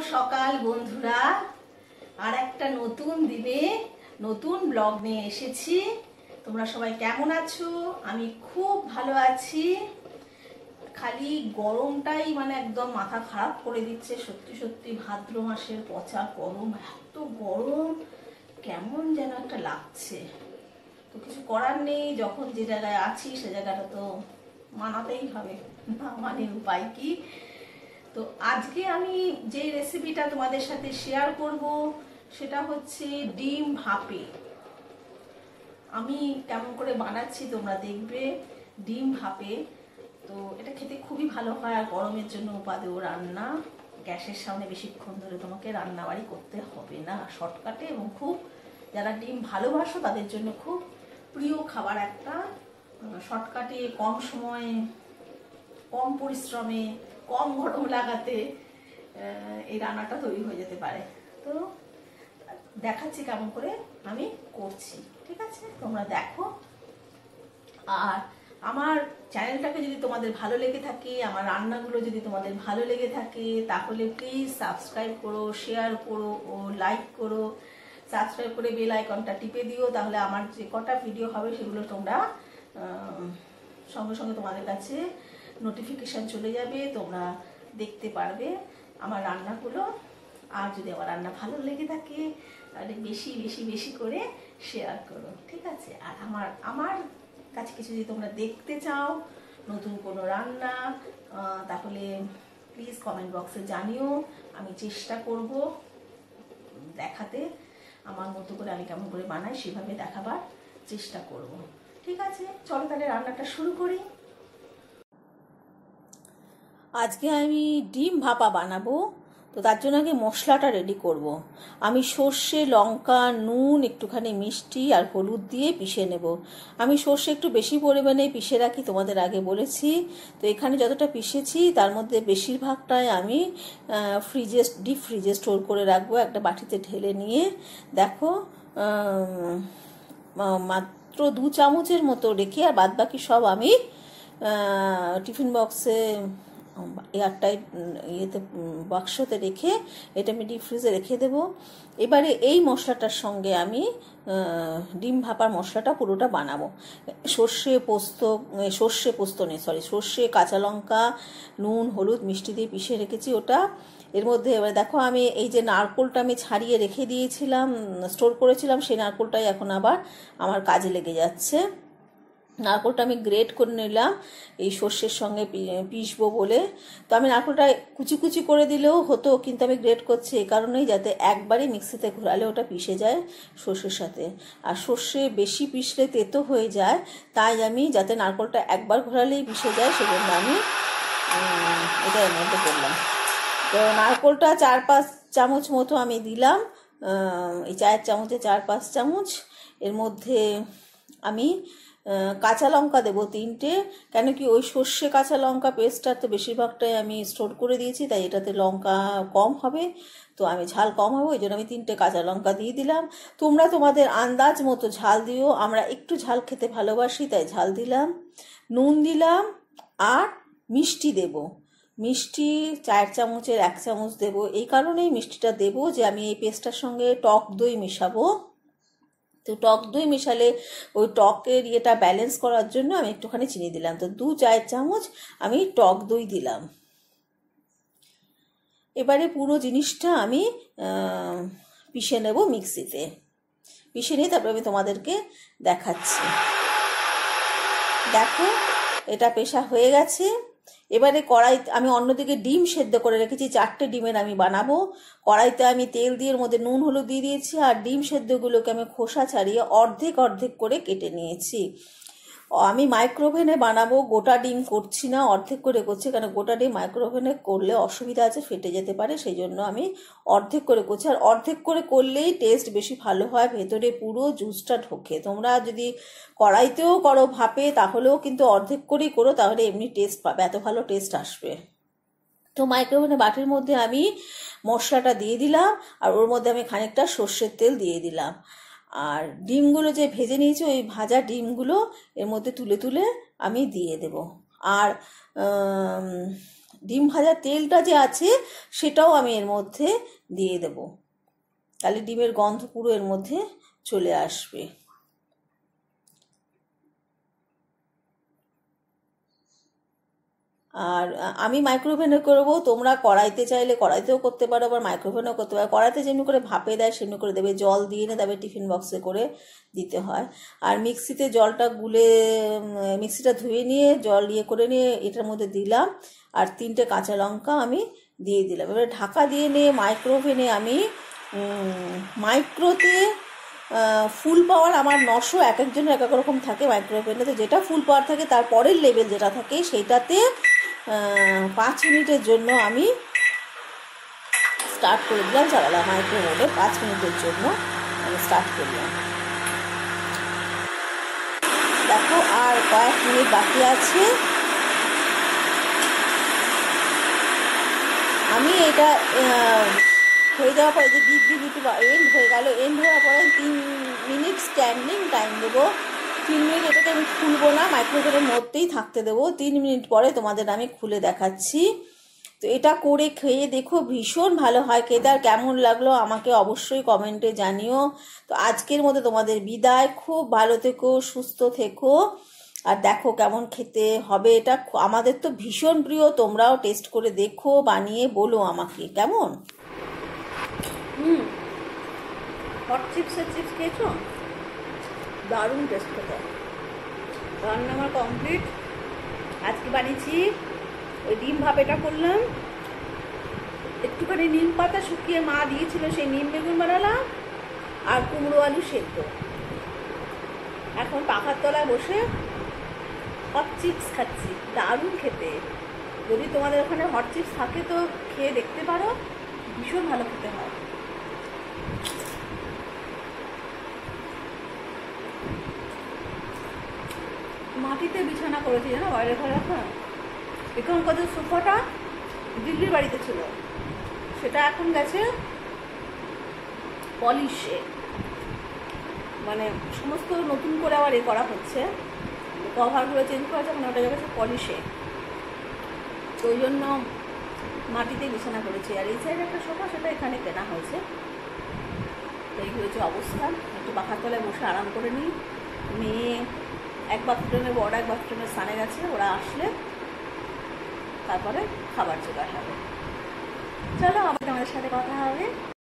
সকাল বন্ধুরা। আর একটা নতুন দিনে নতুন ব্লগ নিয়ে এসেছি। তোমরা সবাই কেমন আছো? আমি খুব ভালো আছি। খালি গরমটাই মানে একদম মাথা খারাপ করে দিচ্ছে। সত্যি সত্যি ভাদ্র মাসের পচা গরম, এত গরম। কেমন যেন একটা লাগছে। তো কিছু করার নেই, যখন যে জায়গায় আছি সে জায়গাটা তো মানাতেই হবে। না মানে উপায় কি? তো আজকে আমি যে রেসিপিটা তোমাদের সাথে শেয়ার করব, সেটা হচ্ছে ডিম ভাপে। আমি কেমন করে বানাচ্ছি তোমরা দেখবে, ডিম ভাপে। তো এটা খেতে খুবই ভালো হয়, আর গরমের জন্য উপাদেয় রান্না। গ্যাসের সামনে বেশিক্ষণ ধরে তোমাকে রান্নাবাড়ি করতে হবে না। শর্টকাটে এবং খুব যারা ডিম ভালোবাসো, তাদের জন্য খুব প্রিয় খাবার একটা। শর্টকাটে কম সময়ে, কম পরিশ্রমে কম গরম লাগাতে এই রান্নাটা তৈরি হয়ে যেতে পারে। তো দেখাচ্ছি কেমন করে আমি করছি, ঠিক আছে? তোমরা দেখো। আর আমার চ্যানেলটাকে যদি তোমাদের ভালো লেগে থাকে, আমার রান্নাগুলো যদি তোমাদের ভালো লেগে থাকে, তাহলে প্লিজ সাবস্ক্রাইব করো শেয়ার করো, ও লাইক করো। সাবস্ক্রাইব করে বেল আইকনটা টিপে দিও, তাহলে আমার যে কটা ভিডিও হবে সেগুলো তোমরা সঙ্গে সঙ্গে তোমাদের কাছে নোটিফিকেশান চলে যাবে, তোমরা দেখতে পারবে আমার রান্নাগুলো। আর যদি আমার রান্না ভালো লেগে থাকে, তাহলে বেশি বেশি বেশি করে শেয়ার করো, ঠিক আছে? আর আমার আমার কাছে কিছু যদি তোমরা দেখতে চাও, নতুন কোনো রান্না তাহলে প্লিজ কমেন্ট বক্সে জানিও, আমি চেষ্টা করব দেখাতে। আমার মতো করে আমি কেমন করে বানাই, সেভাবে দেখাবার চেষ্টা করব, ঠিক আছে? চলো তাহলে রান্নাটা শুরু করি। আজকে আমি ডিম ভাপা বানাবো। তো তার জন্য আগে মশলাটা রেডি করব। আমি সর্ষে, লঙ্কা, নুন, একটুখানি মিষ্টি আর হলুদ দিয়ে পিষে নেব। আমি সর্ষে একটু বেশি পরিমাণে পিষে রাখি, তোমাদের আগে বলেছি। তো এখানে যতটা পিষেছি, তার মধ্যে বেশিরভাগটাই আমি ফ্রিজে ডিপ ফ্রিজে স্টোর করে রাখব, একটা বাটিতে ঢেলে নিয়ে। দেখো মাত্র দু চামচের মতো রেখে আর বাদ বাকি সব আমি টিফিন বক্সে এয়ারটাইট ইয়েতে বাক্সতে রেখে এটা আমি ডিপ ফ্রিজে রেখে দেব। এবারে এই মশলাটার সঙ্গে আমি ডিম ভাপার মশলাটা পুরোটা বানাবো। সর্ষে পোস্ত সর্ষে পোস্ত নেই সরি সর্ষে, কাঁচা লঙ্কা, নুন, হলুদ, মিষ্টি দিয়ে পিষে রেখেছি ওটা। এর মধ্যে এবার দেখো আমি এই যে নারকোলটা আমি ছাড়িয়ে রেখে দিয়েছিলাম স্টোর করেছিলাম, সেই নারকোলটাই এখন আবার আমার কাজে লেগে যাচ্ছে। নারকোলটা আমি গ্রেট করে নিলাম, এই সর্ষের সঙ্গে পিসবো বলে। তো আমি নারকোলটা কুচি কুচি করে দিলেও হতো, কিন্তু আমি গ্রেট করছি এই কারণেই যাতে একবারই মিক্সিতে ঘোরালে ওটা পিষে যায় সর্ষের সাথে। আর সর্ষে বেশি পিষলে তেতো হয়ে যায়, তাই আমি যাতে নারকোলটা একবার ঘোরালেই পিষে যায় সেজন্য আমি এটা এর মধ্যে করলাম। তো নারকোলটা চার পাঁচ চামচ মতো আমি দিলাম এই চায়ের চামচে চার পাঁচ চামচ। এর মধ্যে আমি কাঁচা লঙ্কা দেবো তিনটে। কেন কি ওই সর্ষে কাঁচা লঙ্কা পেস্টটা তো বেশিরভাগটাই আমি স্টোর করে দিয়েছি, তাই এটাতে লঙ্কা কম হবে। তো আমি ঝাল কম হবে, ওই জন্য আমি তিনটে কাঁচা লঙ্কা দিয়ে দিলাম। তোমরা তোমাদের আন্দাজ মতো ঝাল দিও, আমরা একটু ঝাল খেতে ভালোবাসি, তাই ঝাল দিলাম। নুন দিলাম আর মিষ্টি দেব। মিষ্টি চার চামচের এক চামচ দেব। এই কারণেই মিষ্টিটা দেব যে আমি এই পেস্টটার সঙ্গে টক দই মেশাবো। তো টক দই মেশালে ওই টকের ইয়েটা ব্যালেন্স করার জন্য আমি একটুখানি চিনি দিলাম। তো দু চায়ের চামচ আমি টক দই দিলাম। এবারে পুরো জিনিসটা আমি পিষে নেব মিক্সিতে। পিষে নিয়ে তারপরে আমি তোমাদেরকে দেখাচ্ছি। দেখো, এটা পেশা হয়ে গেছে। এবারে কড়াই, আমি অন্যদিকে ডিম সেদ্ধ করে রেখেছি, চারটে ডিমের আমি বানাবো। কড়াইতে আমি তেল দিয়ে এর মধ্যে নুন, হলুদ দিয়ে দিয়েছি, আর ডিম সেদ্ধগুলোকে আমি খোসা ছাড়িয়ে অর্ধেক অর্ধেক করে কেটে নিয়েছি। আমি মাইক্রোওভেনে বানাবো, গোটা ডিম করছি না, অর্ধেক করে করছি কারণ গোটা ডিম মাইক্রোওভেনে করলে অসুবিধা আছে, ফেটে যেতে পারে সেই জন্য আমি অর্ধেক করে করছি। আর অর্ধেক করে করলেই টেস্ট বেশি ভালো হয়, ভেতরে পুরো জুসটা ঢোকে। তোমরা যদি কড়াইতেও করো ভাপে, তাহলেও কিন্তু অর্ধেক করেই করো, তাহলে এমনি টেস্ট পাবে, এত ভালো টেস্ট আসবে। তো মাইক্রোওভেনে বাটির মধ্যে আমি মশলাটা দিয়ে দিলাম, আর ওর মধ্যে আমি খানিকটা সর্ষের তেল দিয়ে দিলাম। আর ডিমগুলো যে ভেজে নিয়েছি, ওই ভাজা ডিমগুলো এর মধ্যে তুলে তুলে আমি দিয়ে দেব। আর ডিম ভাজা তেলটা যে আছে, সেটাও আমি এর মধ্যে দিয়ে দেব। তাহলে ডিমের গন্ধ পুরো এর মধ্যে চলে আসবে। আর আমি মাইক্রোওভেনে করব, তোমরা কড়াইতে চাইলে কড়াইতেও করতে পারো, আবার মাইক্রোওভেনেও করতে পারো। কড়াইতে যেমনি করে ভাপে দেয়, সেমনি করে দেবে। জল দিয়ে এনে তবে টিফিন বক্সে করে দিতে হয়। আর মিক্সিতে জলটা গুলে মিক্সিটা ধুয়ে নিয়ে, জল ইয়ে করে নিয়ে এটার মধ্যে দিলাম। আর তিনটে কাঁচা লঙ্কা আমি দিয়ে দিলাম। এবারে ঢাকা দিয়ে নিয়ে মাইক্রোওভেনে আমি মাইক্রোতে ফুল পাওয়ার আমার নশো এক একজনের এক এক রকম থাকে মাইক্রোওভেনে তো যেটা ফুল পাওয়ার থাকে, তার পরের লেভেল যেটা থাকে সেইটাতে পাঁচ মিনিটের জন্য আমি স্টার্ট করে দিলাম। চালালাম মাইক্রোওভেনে পাঁচ মিনিটের জন্য আমি স্টার্ট করলাম। দেখো, আর কয়েক মিনিট বাকি আছে। আমি এটা হয়ে যাওয়ার পরে যে ডিপ একটু এন্ড হয়ে গেল এন্ড হওয়ার পরে তিন মিনিট স্ট্যান্ডিং টাইম দেবো। তিন মিনিট এটাকে আমি খুলবো না মাইক্রোওভেনের মধ্যেই থাকতে দেবো। তিন মিনিট পরে তোমাদের আমি খুলে দেখাচ্ছি। তো এটা করে খেয়ে দেখো ভীষণ ভালো হয়। কেদার, কেমন লাগল আমাকে অবশ্যই কমেন্টে জানিও। তো আজকের মধ্যে তোমাদের বিদায়। খুব ভালো থেকো, সুস্থ থেকো। আর দেখো কেমন খেতে হবে এটা। আমাদের তো ভীষণ প্রিয়, তোমরাও টেস্ট করে দেখো, বানিয়ে বলো আমাকে। কেমন? হুম। হট চিপসের চিপস খেয়েছো? দারুণ টেস্ট খেতে। রান্না আমার কমপ্লিট আজকে বানিয়েছি ওই ডিম ভাপেটা করলাম। একটুখানি নিম পাতা শুকিয়ে মা দিয়েছিল, সেই নিম বেগুন বানালাম আর কুমড়ো আলু সেদ্ধ। এখন পাখার তলায় বসে হট চিপস খাচ্ছি, দারুণ খেতে। যদি তোমাদের ওখানে হট চিপস থাকে তো খেয়ে দেখতে পারো, ভীষণ ভালো খেতে হয়। মাটিতে বিছানা করেছি, জানো? বাইরে ঘরে এখন এখন কত সোফাটা দিল্লির বাড়িতে ছিল, সেটা এখন গেছে পলিশে। মানে সমস্ত নতুন করে আবার এ করা হচ্ছে। কভারগুলো চেঞ্জ করা হচ্ছে না ওটা গেছে পলিশে। তো ওই জন্য মাটিতে বিছানা করেছি। আর এই সাইডে একটা সোফা, সেটা এখানে কেনা হয়েছে। তো এই হয়েছে অবস্থা। একটু পাখার তলায় বসে আরাম করে নিই। মেয়ে এক বাথরুমে বড় এক বাথরুমে স্নানে গেছে, ওরা আসলে তারপরে খাবার জোগাড় হবে। চলো আবার আমাদের সাথে কথা হবে।